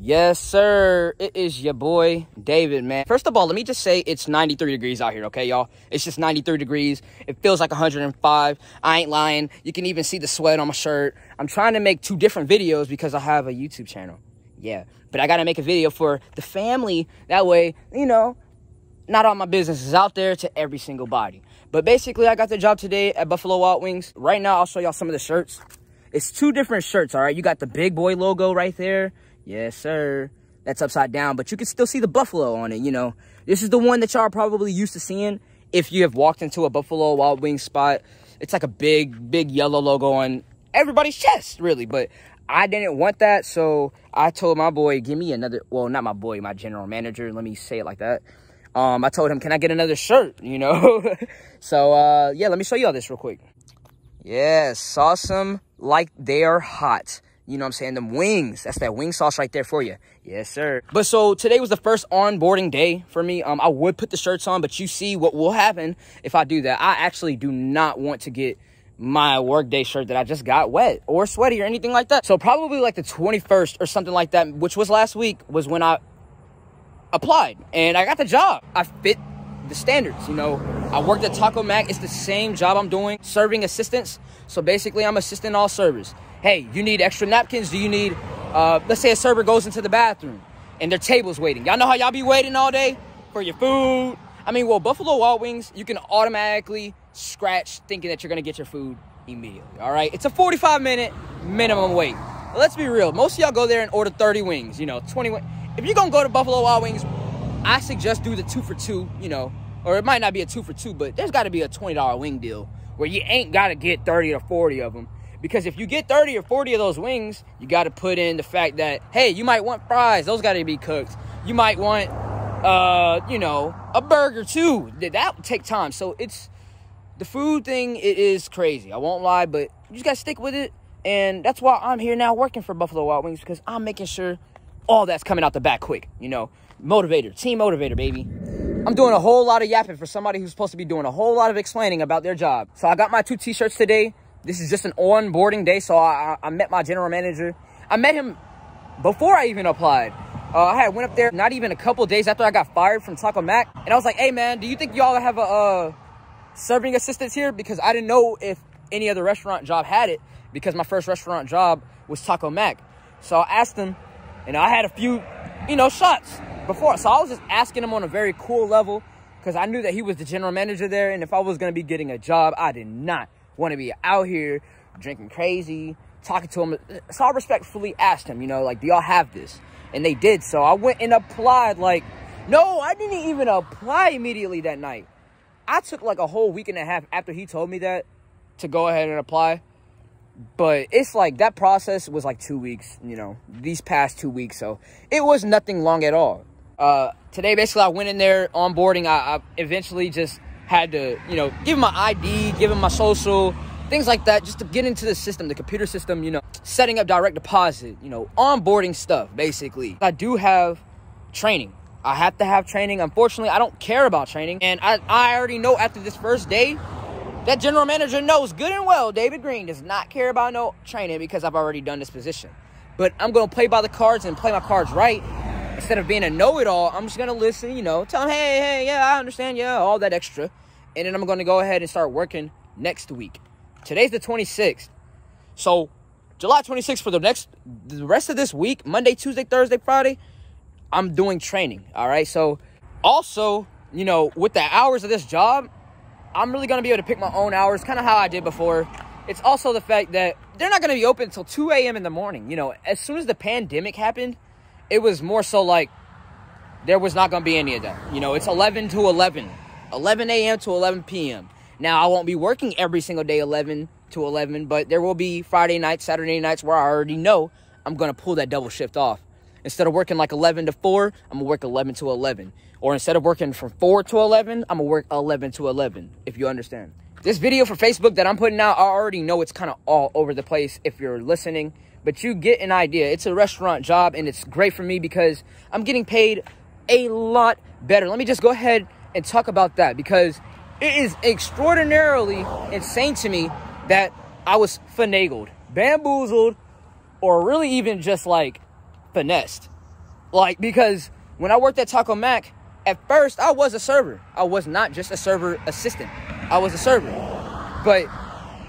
Yes, sir. It is your boy, David, man. First of all, let me just say it's 93 degrees out here, okay, y'all? It's just 93 degrees. It feels like 105. I ain't lying. You can even see the sweat on my shirt. I'm trying to make two different videos because I have a YouTube channel. Yeah. But I got to make a video for the family. That way, you know, not all my business is out there to every single body. But basically, I got the job today at Buffalo Wild Wings. Right now, I'll show y'all some of the shirts. It's two different shirts, all right? You got the big boy logo right there. Yes, sir. That's upside down, but you can still see the buffalo on it, you know. This is the one that y'all are probably used to seeing if you have walked into a Buffalo Wild Wings spot. It's like a big, big yellow logo on everybody's chest, really. But I didn't want that, so I told my boy, give me another, well, not my boy, my general manager, let me say it like that. Um, I told him, can I get another shirt, you know? so, uh, yeah, let me show you all this real quick. Yes, saw some like they are hot. You know what I'm saying? Them wings. That's that wing sauce right there for you. Yes, sir. But so today was the first onboarding day for me. Um, I would put the shirts on, but you see what will happen if I do that. I actually do not want to get my workday shirt that I just got wet or sweaty or anything like that. So probably like the 21st or something like that, which was last week, was when I applied and I got the job. I fit the standards, you know. I worked at Taco Mac. It's the same job I'm doing, serving assistants. So basically, I'm assisting all servers hey, you need extra napkins? Do you need, uh, let's say a server goes into the bathroom and their table's waiting. Y'all know how y'all be waiting all day for your food? I mean, well, Buffalo Wild Wings, you can automatically scratch thinking that you're going to get your food immediately, all right? It's a 45 minute minimum wait. let's be real. Most of y'all go there and order 30 wings, you know, 20 If you're going to go to Buffalo Wild Wings, I suggest do the two for two, you know, or it might not be a two for two, but there's got to be a $20 wing deal where you ain't got to get 30 or 40 of them because if you get 30 or 40 of those wings, you got to put in the fact that, hey, you might want fries. Those got to be cooked. You might want, uh, you know, a burger too. That would take time. So it's, the food thing, it is crazy. I won't lie, but you just got to stick with it. And that's why I'm here now working for Buffalo Wild Wings because I'm making sure all that's coming out the back quick. You know, motivator, team motivator, baby. I'm doing a whole lot of yapping for somebody who's supposed to be doing a whole lot of explaining about their job. So I got my two t-shirts today. This is just an onboarding day, so I, I met my general manager. I met him before I even applied. Uh, I had went up there not even a couple days after I got fired from Taco Mac, and I was like, "Hey man, do you think y'all have a serving assistants here?" Because I didn't know if any other restaurant job had it because my first restaurant job was Taco Mac. So I asked him, and I had a few, you know, shots before. So I was just asking him on a very cool level because I knew that he was the general manager there, and if I was gonna be getting a job, I did not want to be out here drinking crazy, talking to him. So I respectfully asked him, you know, like, do y'all have this? And they did. So I went and applied. Like, no, I didn't even apply immediately that night. I took like a whole week and a half after he told me that to go ahead and apply. But it's like that process was like two weeks, you know, these past two weeks. So it was nothing long at all. Uh, today, basically, I went in there onboarding. I, I eventually just had to, you know, give him my ID, give him my social, things like that, just to get into the system, the computer system, you know, setting up direct deposit, you know, onboarding stuff, basically. I do have training. I have to have training. Unfortunately, I don't care about training. And I, I already know after this first day, that general manager knows good and well David Green does not care about no training because I've already done this position. But I'm going to play by the cards and play my cards right instead of being a know-it-all, I'm just gonna listen, you know, tell them, hey, hey, yeah, I understand, yeah, all that extra. And then I'm gonna go ahead and start working next week. Today's the 26th. So July 26th for the next the rest of this week, Monday, Tuesday, Thursday, Friday, I'm doing training. All right. So also, you know, with the hours of this job, I'm really gonna be able to pick my own hours, kind of how I did before. It's also the fact that they're not gonna be open until 2 a.m. in the morning. You know, as soon as the pandemic happened, it was more so like there was not going to be any of that. You know, it's 11 to 11, 11 a.m. to 11 p.m. Now, I won't be working every single day 11 to 11, but there will be Friday nights, Saturday nights where I already know I'm going to pull that double shift off. Instead of working like 11 to 4, I'm going to work 11 to 11. Or instead of working from 4 to 11, I'm going to work 11 to 11, if you understand. This video for Facebook that I'm putting out, I already know it's kind of all over the place if you're listening but you get an idea. It's a restaurant job, and it's great for me because I'm getting paid a lot better. Let me just go ahead and talk about that because it is extraordinarily insane to me that I was finagled, bamboozled, or really even just like finessed Like, because when I worked at Taco Mac, at first I was a server. I was not just a server assistant. I was a server. But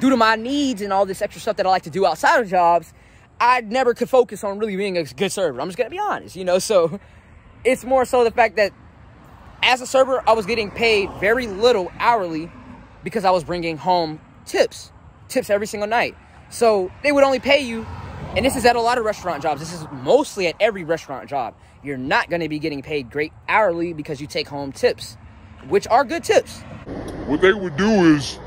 due to my needs and all this extra stuff that I like to do outside of jobs, I never could focus on really being a good server. I'm just gonna be honest, you know. So it's more so the fact that as a server, I was getting paid very little hourly because I was bringing home tips, tips every single night. So they would only pay you, and this is at a lot of restaurant jobs. This is mostly at every restaurant job. You're not going to be getting paid great hourly because you take home tips, which are good tips. What they would do is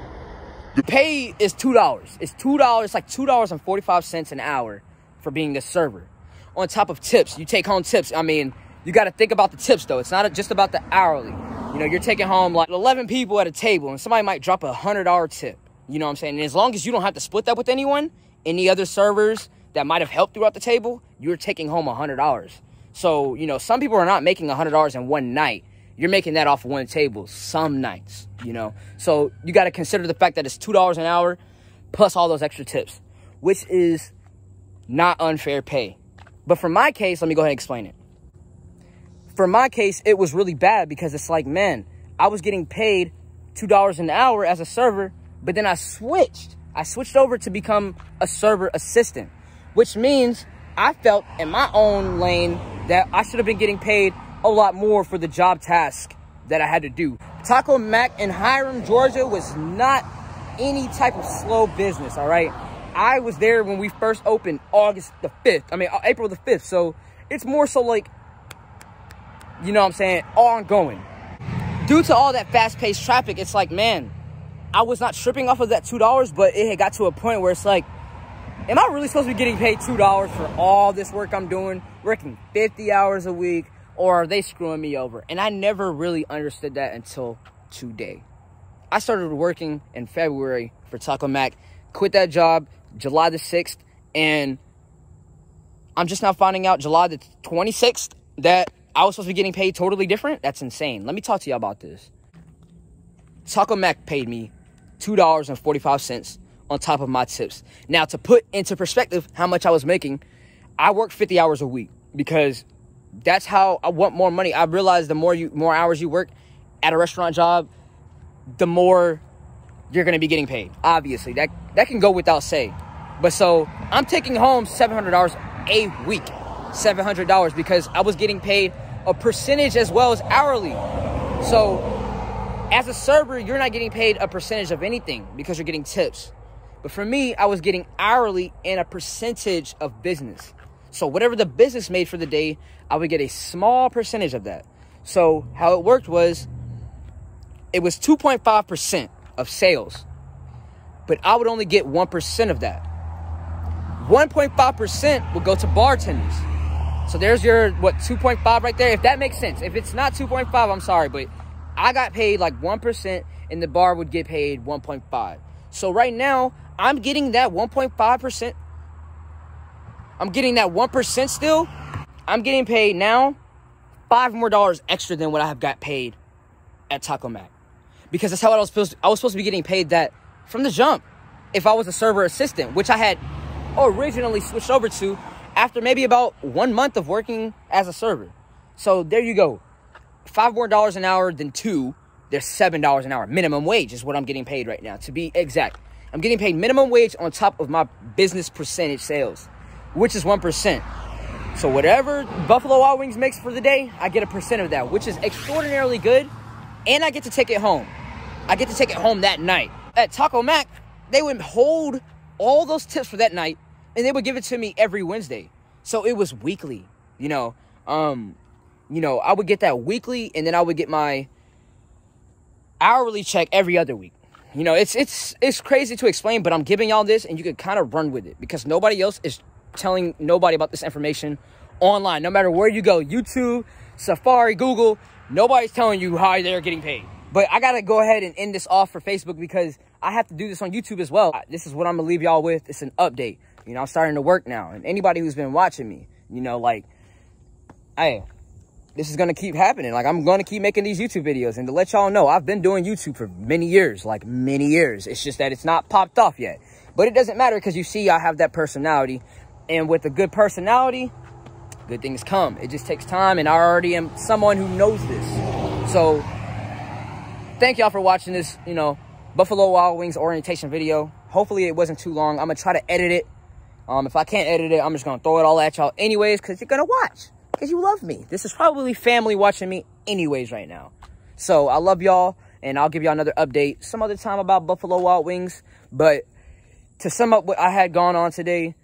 the pay is two dollars. It's two dollars, it's like two dollars and forty-five cents an hour for being a server. On top of tips, you take home tips. I mean, you got to think about the tips though. It's not just about the hourly. You know, you're taking home like 11 people at a table, and somebody might drop a hundred dollar tip. You know what I'm saying? And as long as you don't have to split that with anyone, any other servers that might have helped throughout the table, you're taking home a hundred dollars. So you know, some people are not making a hundred dollars in one night. You're making that off of one table some nights. You know, so you got to consider the fact that it's two dollars an hour plus all those extra tips, which is not unfair pay. But for my case, let me go ahead and explain it. For my case, it was really bad because it's like, man, I was getting paid $2 an hour as a server, but then I switched. I switched over to become a server assistant, which means I felt in my own lane that I should have been getting paid a lot more for the job task that I had to do. Taco Mac in Hiram, Georgia was not any type of slow business, all right? I was there when we first opened August the 5th. I mean, uh, April the 5th. So it's more so like, you know what I'm saying, ongoing. Due to all that fast-paced traffic, it's like, man, I was not tripping off of that $2, but it had got to a point where it's like, am I really supposed to be getting paid $2 for all this work I'm doing, working 50 hours a week, or are they screwing me over? And I never really understood that until today. I started working in February for Taco Mac, quit that job, July the 6th, and I'm just now finding out July the 26th that I was supposed to be getting paid totally different. That's insane. Let me talk to you about this. Taco Mac paid me $2.45 on top of my tips. Now, to put into perspective how much I was making, I work 50 hours a week because that's how I want more money. I realize the more you more hours you work at a restaurant job, the more you're going to be getting paid. Obviously, that that can go without say. But so I'm taking home $700 a week. $700 because I was getting paid a percentage as well as hourly. So as a server, you're not getting paid a percentage of anything because you're getting tips. But for me, I was getting hourly and a percentage of business. So whatever the business made for the day, I would get a small percentage of that. So how it worked was it was 2.5% of sales, but I would only get 1% of that. 1.5% would go to bartenders. So there's your, what, 2.5 right there? If that makes sense. If it's not 2.5, I'm sorry, but I got paid like 1% and the bar would get paid 1.5. So right now, I'm getting that 1.5%. I'm getting that 1% still. I'm getting paid now five more dollars extra than what I have got paid at Taco Mac. Because that's how I was supposed to, I was supposed to be getting paid that from the jump if I was a server assistant, which I had originally switched over to after maybe about one month of working as a server. So there you go. Five more dollars an hour than two. There's seven dollars an hour. Minimum wage is what I'm getting paid right now, to be exact. I'm getting paid minimum wage on top of my business percentage sales, which is 1%. So whatever Buffalo Wild Wings makes for the day, I get a percent of that, which is extraordinarily good. And I get to take it home. I get to take it home that night. At Taco Mac, they would hold all those tips for that night and they would give it to me every Wednesday. So it was weekly, you know. Um, you know, I would get that weekly and then I would get my hourly check every other week. You know, it's it's it's crazy to explain, but I'm giving y'all this and you can kind of run with it because nobody else is telling nobody about this information online. No matter where you go, YouTube, Safari, Google, nobody's telling you how they're getting paid. But I gotta go ahead and end this off for Facebook because I have to do this on YouTube as well. This is what I'm gonna leave y'all with. It's an update. You know, I'm starting to work now. And anybody who's been watching me, you know, like, hey, this is gonna keep happening. Like, I'm gonna keep making these YouTube videos. And to let y'all know, I've been doing YouTube for many years, like many years. It's just that it's not popped off yet. But it doesn't matter because you see I have that personality. And with a good personality, good things come. It just takes time, and I already am someone who knows this. So, thank y'all for watching this, you know, Buffalo Wild Wings orientation video. Hopefully, it wasn't too long. I'm gonna try to edit it. Um, if I can't edit it, I'm just gonna throw it all at y'all anyways, because you're gonna watch, because you love me. This is probably family watching me anyways right now. So, I love y'all, and I'll give y'all another update some other time about Buffalo Wild Wings. But to sum up what I had gone on today,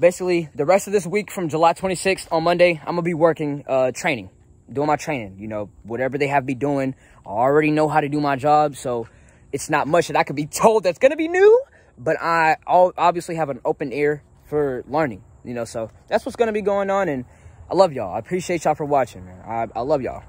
basically the rest of this week from July 26th on Monday, I'm gonna be working uh, training, doing my training. You know, whatever they have me doing, I already know how to do my job, so it's not much that I could be told that's gonna be new. But I obviously have an open ear for learning. You know, so that's what's gonna be going on, and I love y'all. I appreciate y'all for watching, man. I, I love y'all.